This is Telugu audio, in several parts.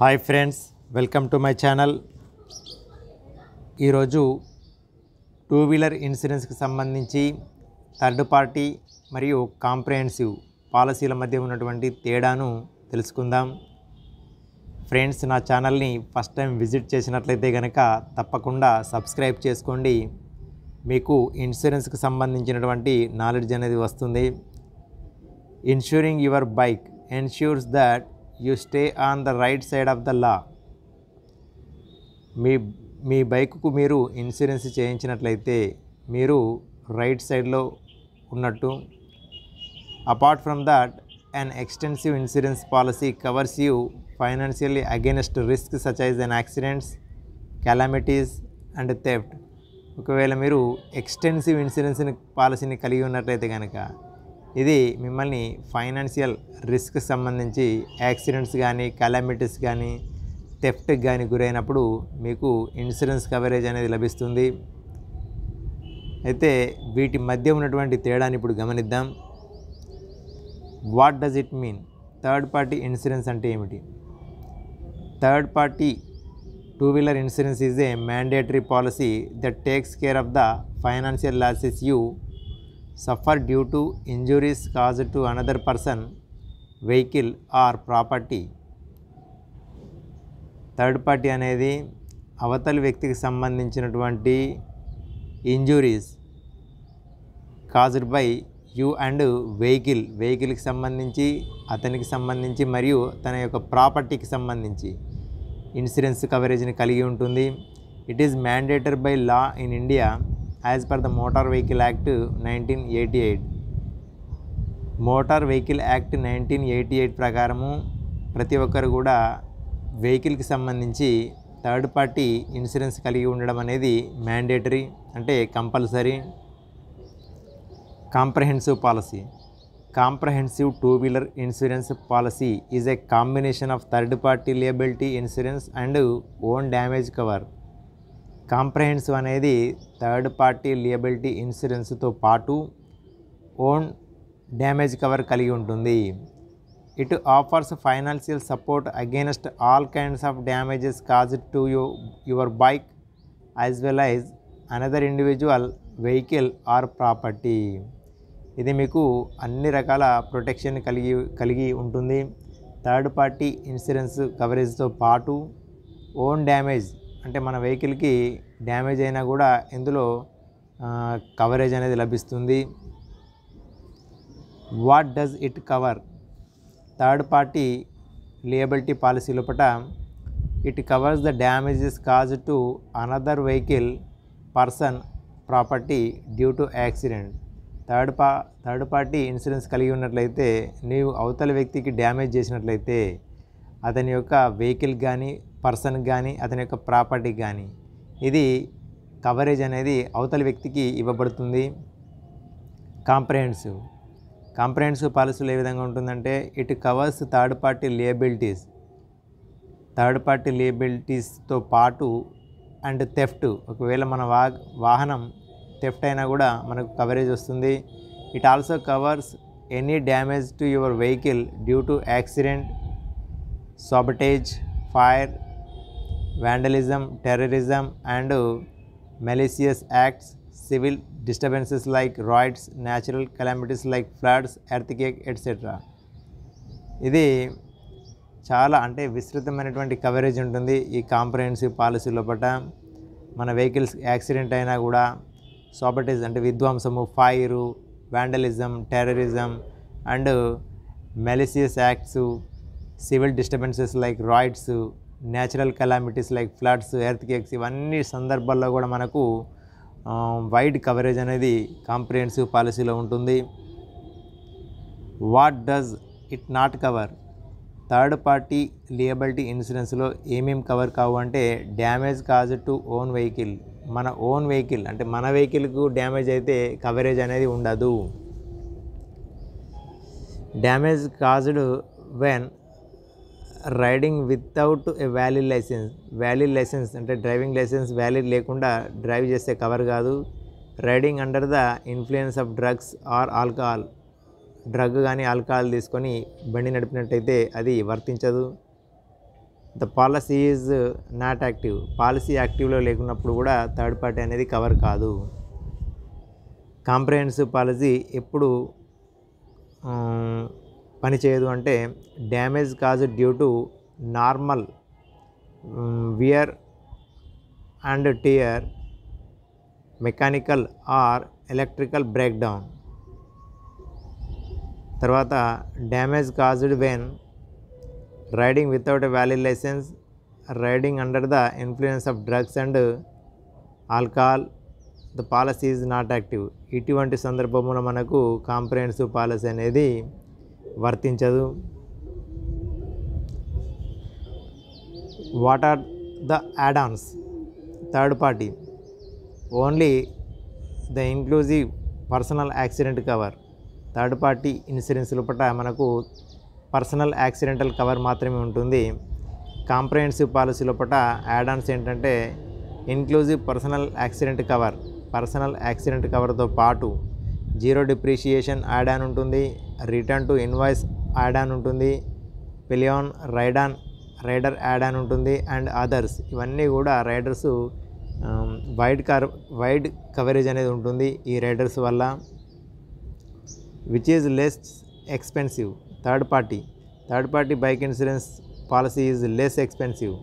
Hi friends welcome to my channel. ఈరోజు టూ వీలర్ ఇన్సూరెన్స్కి సంబంధించి థర్డ్ పార్టీ మరియు కాంప్రహెన్సివ్ పాలసీల మధ్య ఉన్నటువంటి తేడాను తెలుసుకుందాం. ఫ్రెండ్స్ నా ఛానల్ని ఫస్ట్ టైం విజిట్ చేసినట్లయితే కనుక తప్పకుండా సబ్స్క్రైబ్ చేసుకోండి. మీకు ఇన్సూరెన్స్కి సంబంధించినటువంటి నాలెడ్జ్ అనేది వస్తుంది. Insuring your bike ensures that you stay on the right side of the law. మీ మీ బైక్కు మీరు ఇన్సూరెన్స్ చేయించినట్లయితే మీరు రైట్ సైడ్లో ఉన్నట్టు. Apart from that an extensive insurance policy covers you financially against risk such as an accidents calamities and theft ఒకవేళ మీరు ఎక్స్టెన్సివ్ ఇన్సూరెన్స్ పాలసీని కలిగి ఉన్నట్లయితే కనుక ఇది మిమ్మల్ని ఫైనాన్షియల్ రిస్క్ సంబంధించి యాక్సిడెంట్స్ కానీ కలామిటీస్ కానీ థెఫ్ట్కి కానీ గురైనప్పుడు మీకు ఇన్సూరెన్స్ కవరేజ్ అనేది లభిస్తుంది. అయితే వీటి మధ్య ఉన్నటువంటి తేడాని ఇప్పుడు గమనిద్దాం. What does it mean third party insurance అంటే ఏమిటి? Third party two wheeler insurance is a mandatory policy that takes care of the financial losses you suffer due to injuries cause to another person vehicle or property. Third party అనేది అవతలి వ్యక్తికి సంబంధించినటువంటి injuries caused by you and vehicle వెహికల్కి సంబంధించి అతనికి సంబంధించి మరియు తన యొక్క ప్రాపర్టీకి సంబంధించి. ఇన్సూరెన్స్ కవరేజ్ని కలిగి ఉంటుంది. It is mandatory by law in India as per the motor vehicle act nineteen eighty eight. Motor vehicle act nineteen eighty eight ప్రకారము ప్రతి ఒక్కరు కూడా వెహికల్కి సంబంధించి థర్డ్ పార్టీ ఇన్సూరెన్స్ కలిగి ఉండడం అనేది మ్యాండేటరీ అంటే compulsory. Comprehensive policy. Comprehensive two wheeler insurance policy is a combination of third party liability insurance and own damage cover comprehensive అనేది థర్డ్ పార్టీ లియబిలిటీ ఇన్సూరెన్స్తో పాటు ఓన్ డ్యామేజ్ కవర్ కలిగి ఉంటుంది. It offers financial support against all kinds of damages caused to you your bike as well as another individual vehicle or property. ఇది మీకు అన్ని రకాల ప్రొటెక్షన్ కలిగి కలిగి ఉంటుంది. థర్డ్ పార్టీ ఇన్సూరెన్స్ కవరేజ్తో పాటు ఓన్ డ్యామేజ్ అంటే మన వెహికల్కి డ్యామేజ్ అయినా కూడా ఇందులో కవరేజ్ అనేది లభిస్తుంది. What does it cover third party liability policy లోపల it covers the damages cause to another vehicle person property due to accident third par third party insurance కలిగి ఉన్నట్లయితే నీవు అవతల వ్యక్తికి డ్యామేజ్ చేసినట్లయితే అతని యొక్క వెహికల్ కానీ పర్సన్కి కానీ అతని యొక్క ప్రాపర్టీకి కానీ ఇది కవరేజ్ అనేది అవతల వ్యక్తికి ఇవ్వబడుతుంది. కాంప్రహెన్సివ్. కాంప్రహెన్సివ్ పాలసీలు ఏ విధంగా ఉంటుందంటే it covers third party liabilities third party లేబిలిటీస్తో పాటు అండ్ థెఫ్ట్. ఒకవేళ మన వా వాహనం థెఫ్ట్ అయినా కూడా మనకు కవరేజ్ వస్తుంది. It also covers any damage to your vehicle due to accident sabotage fire vandalism terrorism and malicious acts civil disturbances like riots, natural calamities like floods, earthquake, etc. ఇది చాలా అంటే విస్తృతమైనటువంటి కవరేజ్ ఉంటుంది ఈ కాంప్రహెన్సివ్ పాలసీ లోపల మన వెహికల్స్ యాక్సిడెంట్ అయినా కూడా సాబటేజ్ అంటే విధ్వంసము fire vandalism terrorism and malicious acts civil disturbances like riots natural calamities like floods earthquakes ఇవన్నీ సందర్భాల్లో కూడా మనకు వైడ్ కవరేజ్ అనేది కాంప్రిహెన్సివ్ పాలసీలో ఉంటుంది. What does it not cover? Third party liability ఇన్సూరెన్స్లో ఏమేమి కవర్ కావు అంటే damage cause to own vehicle. మన ఓన్ వెహికల్ అంటే మన వెహికల్కు డ్యామేజ్ అయితే కవరేజ్ అనేది ఉండదు. Damage caused when riding without a valid licence. Valid licence అంటే డ్రైవింగ్ లైసెన్స్ వ్యాలిడ్ లేకుండా డ్రైవ్ చేస్తే కవర్ కాదు. Riding under the influence of drugs or alcohol drug కానీ ఆల్కహాల్ తీసుకొని బండి నడిపినట్టయితే అది వర్తించదు. The policy is not active policy యాక్టివ్లో లేకున్నప్పుడు కూడా థర్డ్ పార్టీ అనేది కవర్ కాదు. కాంప్రహెన్సివ్ పాలసీ ఎప్పుడు పనిచేయదు అంటే damage cause due to normal wear and tear mechanical or electrical break down తర్వాత damage caused when riding without a valid licence riding under the influence of drugs and alcohol the policy is not active. ఇటువంటి సందర్భంలో మనకు కాంప్రహెన్సివ్ పాలసీ అనేది వర్తించదు. What are the add ons third party only the inclusive personal accident cover third party insurance లోపల మనకు పర్సనల్ యాక్సిడెంటల్ కవర్ మాత్రమే ఉంటుంది. కాంప్రహెన్సివ్ పాలసీ లోపల యాడాన్స్ ఏంటంటే inclusive personal accident cover personal accident కవర్తో పాటు జీరో డిప్రిషియేషన్ యాడ్ ఆన్ ఉంటుంది. Return to invoice add on ఉంటుంది. Pillion ride on rider add on ఉంటుంది. అండ్ అదర్స్ ఇవన్నీ కూడా రైడర్స్ వైడ్ కర్ వైడ్ కవరేజ్ అనేది ఉంటుంది ఈ రైడర్స్ వల్ల. Which is less expensive third party third party bike insurance policy is less expensive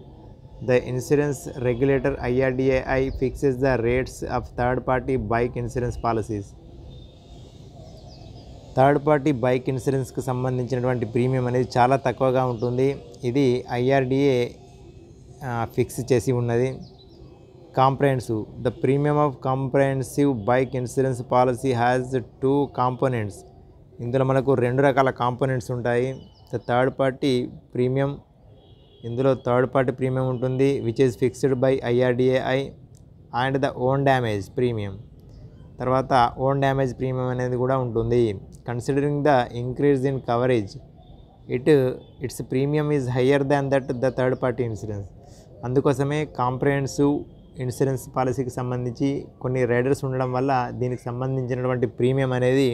the insurance regulator IRDAI fixes the rates of third party bike insurance policies third party bike ఇన్సూరెన్స్కి సంబంధించినటువంటి ప్రీమియం అనేది చాలా తక్కువగా ఉంటుంది. ఇది ఐఆర్డిఏ ఫిక్స్ చేసి ఉన్నది. Comprehensive the premium of comprehensive bike insurance policy has two components. ఇందులో మనకు రెండు రకాల కాంపోనెంట్స్ ఉంటాయి. ద థర్డ్ పార్టీ ప్రీమియం ఇందులో థర్డ్ పార్టీ ప్రీమియం ఉంటుంది which is fixed by IRDAI and the own damage premium. తర్వాత ఓన్ డ్యామేజ్ ప్రీమియం అనేది కూడా ఉంటుంది. Considering the increase in coverage it its premium is higher than that the third party insurance అందుకోసమే కాంప్రహెన్సివ్ ఇన్సూరెన్స్ పాలసీకి సంబంధించి కొన్ని రైడర్స్ ఉండడం వల్ల దీనికి సంబంధించినటువంటి ప్రీమియం అనేది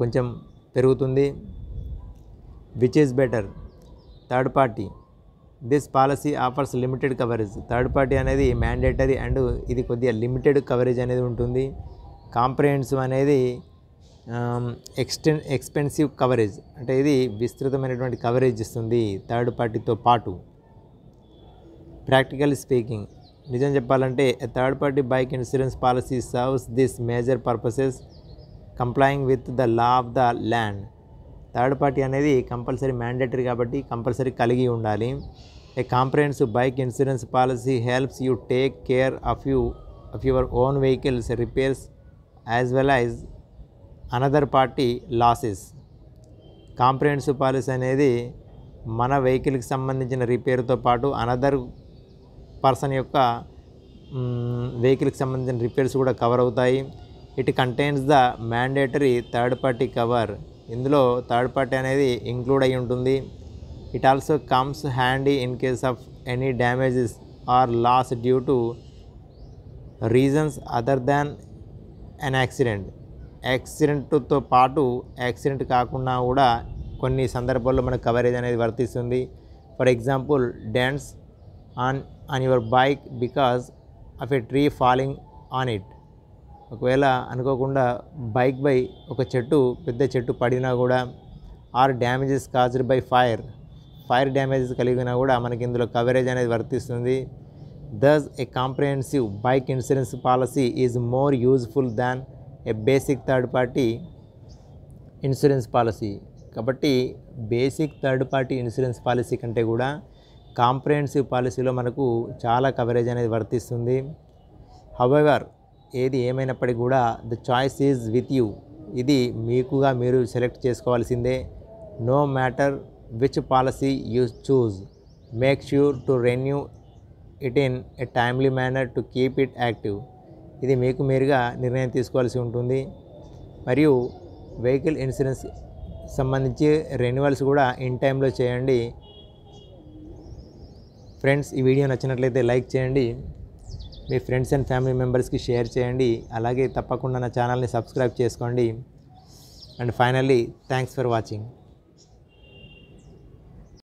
కొంచెం పెరుగుతుంది. Which is better third party this policy offers limited coverage. Third party అనేది మ్యాండేటరీ అండ్ ఇది కొద్దిగా లిమిటెడ్ కవరేజ్ అనేది ఉంటుంది. కాంప్రహెన్సివ్ అనేది ఎక్స్టెన్ ఎక్స్పెన్సివ్ కవరేజ్. అంటే ఇది విస్తృతమైనటువంటి కవరేజ్ ఇస్తుంది థర్డ్ పార్టీతో పాటు. Practical speaking. నిజం చెప్పాలంటే third party bike insurance policy serves this major purposes complying with the law of the land. Third party అనేది కంపల్సరీ మ్యాండేటరీ కాబట్టి కంపల్సరీ కలిగి ఉండాలి. A comprehensive bike insurance policy helps you take care of you of your own vehicles repairs as well as another party losses comprehensive policy అనేది మన వెహికల్కి సంబంధించిన రిపేర్తో పాటు అనదర్ పర్సన్ యొక్క వెహికల్కి సంబంధించిన రిపేర్స్ కూడా కవర్ అవుతాయి. It contains the mandatory third party cover ఇందులో థర్డ్ పార్టీ అనేది ఇంక్లూడ్ అయి ఉంటుంది. It also comes handy in case of any damages or loss due to reasons other than an accident యాక్సిడెంట్తో పాటు యాక్సిడెంట్ కాకుండా కూడా కొన్ని సందర్భాల్లో మన కవరేజ్ అనేది వర్తిస్తుంది. For example dance on on your bike because of a tree falling on it ఒకవేళ అనుకోకుండా బైక్ బై ఒక చెట్టు పెద్ద చెట్టు పడినా కూడా or damages caused by fire fire damages కలిగినా కూడా మనకి ఇందులో కవరేజ్ అనేది వర్తిస్తుంది. Thus a comprehensive bike insurance policy is more useful than a basic third party insurance policy కాబట్టి basic third party insurance policy కంటే కూడా కాంప్రహెన్సివ్ పాలసీలో మనకు చాలా కవరేజ్ అనేది వర్తిస్తుంది. హవెవర్ ఏది ఏమైనప్పటికీ కూడా the choice is with you ఇది మీకుగా మీరు సెలెక్ట్ చేసుకోవాల్సిందే. No matter which policy you choose make sure to renew it in a timely manner to keep it active ఇది మీకు మీరుగా నిర్ణయం తీసుకోవాల్సి ఉంటుంది. మరియు వెహికల్ ఇన్సూరెన్స్ సంబంధించి రెన్యువల్స్ కూడా ఇన్ టైంలో చేయండి. ఫ్రెండ్స్ ఈ వీడియో నచ్చినట్లయితే లైక్ చేయండి. మీ ఫ్రెండ్స్ అండ్ ఫ్యామిలీ మెంబర్స్కి షేర్ చేయండి. అలాగే తప్పకుండా నా ఛానల్ని సబ్స్క్రైబ్ చేసుకోండి. And finally thanks for watching